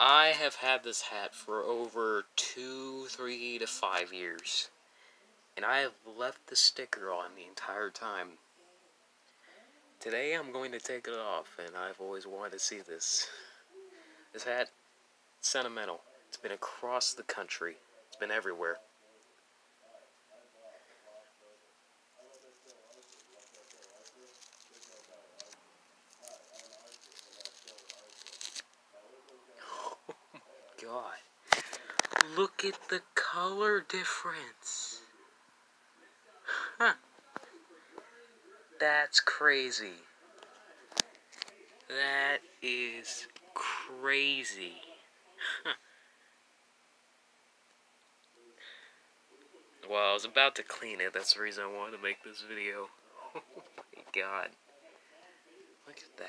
I have had this hat for over two, three to five years. And I have left the sticker on the entire time. Today I'm going to take it off, and I've always wanted to see this. This hat, sentimental. It's been across the country. It's been everywhere. God. Look at the color difference. Huh. That's crazy. That is crazy. well, I was about to clean it. That's the reason I wanted to make this video. oh my god. Look at that.